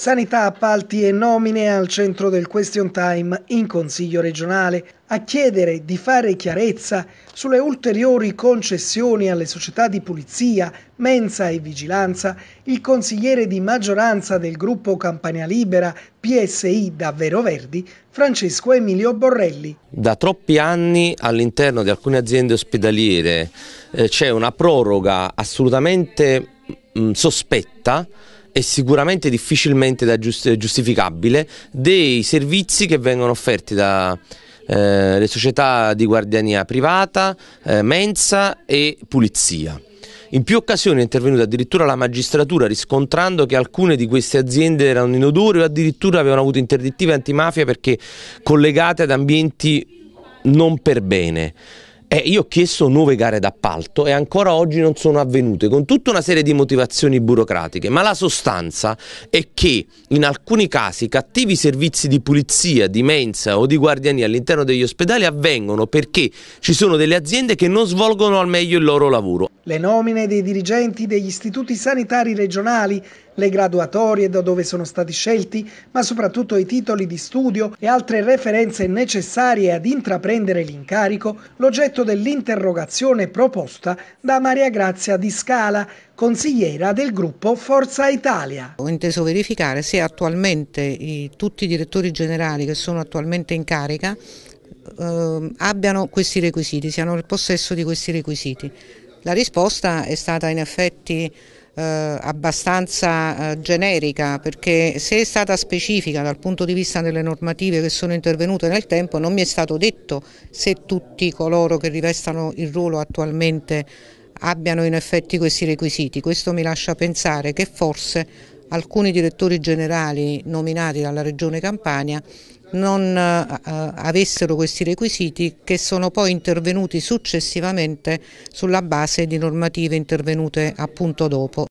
Sanità, appalti e nomine al centro del question time in Consiglio regionale a chiedere di fare chiarezza sulle ulteriori concessioni alle società di pulizia, mensa e vigilanza, il consigliere di maggioranza del gruppo Campania Libera PSI Davvero Verdi, Francesco Emilio Borrelli. Da troppi anni all'interno di alcune aziende ospedaliere eh, c'è una proroga assolutamente mh, sospetta e sicuramente difficilmente da giustificabile dei servizi che vengono offerti dalle eh, società di guardiania privata, eh, mensa e pulizia. In più occasioni è intervenuta addirittura la magistratura riscontrando che alcune di queste aziende erano inodore o addirittura avevano avuto interdittive antimafia perché collegate ad ambienti non per bene. Eh, io ho chiesto nuove gare d'appalto e ancora oggi non sono avvenute con tutta una serie di motivazioni burocratiche, ma la sostanza è che in alcuni casi cattivi servizi di pulizia, di mensa o di guardiania all'interno degli ospedali avvengono perché ci sono delle aziende che non svolgono al meglio il loro lavoro. Le nomine dei dirigenti degli istituti sanitari regionali le graduatorie da dove sono stati scelti, ma soprattutto i titoli di studio e altre referenze necessarie ad intraprendere l'incarico, l'oggetto dell'interrogazione proposta da Maria Grazia Di Scala, consigliera del gruppo Forza Italia. Ho inteso verificare se attualmente i, tutti i direttori generali che sono attualmente in carica eh, abbiano questi requisiti, siano nel possesso di questi requisiti. La risposta è stata in effetti eh, abbastanza eh, generica perché se è stata specifica dal punto di vista delle normative che sono intervenute nel tempo non mi è stato detto se tutti coloro che rivestano il ruolo attualmente abbiano in effetti questi requisiti. Questo mi lascia pensare che forse alcuni direttori generali nominati dalla Regione Campania non eh, avessero questi requisiti che sono poi intervenuti successivamente sulla base di normative intervenute appunto dopo.